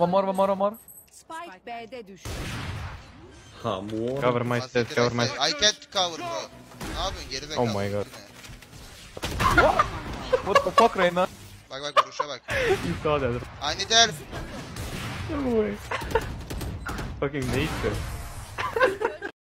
One more, one more, one more. Spike B'de düştü. Hamur. Cover my stairs, cover my step. I can't cover bro. Ne yapıyorsun geri zekalı? Oh my god. What the fuck Reyna? Bak bak vuruşa bak. You saw that. I need help. No way. Fucking nature.